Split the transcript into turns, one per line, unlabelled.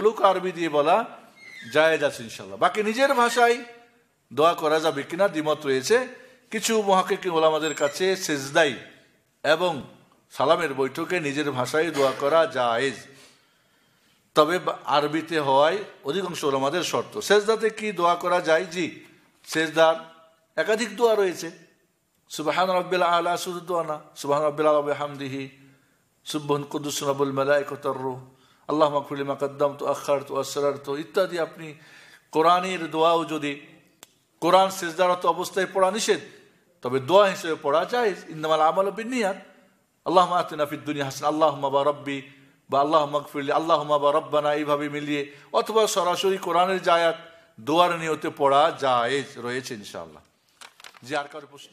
এগুলোকে আরবি দিয়ে বলা জায়েজ আছে ইনশাল্লাহ বাকি নিজের ভাষায় দোয়া করা যাবে কিনা দ্বিমত রয়েছে। কিছু মহাকিক ওলামাদের কাছে সেজদাই এবং সালামের বৈঠকে নিজের ভাষায় দোয়া করা জায়েজ। তবে আরবিতে হওয়ায় অধিকাংশ ওলামাদের শর্ত। সেজদাতে কি দোয়া করা যায়? জি, সেজদার একাধিক দোয়া রয়েছে। সুবাহান রব্বিল আলা, শুধু দোয়া না, সুবাহান রব্বিল আলম হামদিহি সুবহন কুদ্দুস নবুল মালাইকতর আল্লাহ মাকফুলি মাকাদ্দাম তো আখার তো আসরার তো ইত্যাদি। আপনি কোরআনের দোয়াও যদি কোরআন সেজদারত অবস্থায় পড়া নিষেধ, তবে দোয়া হিসেবে পড়া যায় ইন্দামাল আমল বিনিয়াত আল্লাহ আতিনা ফিদ দুনিয়া হাসান। আল্লাহ বা রব্বি বা আল্লাহ মকফিল্লি আল্লাহ বা রব্বানা। এইভাবে মিলিয়ে অথবা সরাসরি কোরআনের জায়াত দোয়ার নিয়তে পড়া যায় রয়েছে ইনশাআল্লাহ। জি, আর কারও প্রশ্ন?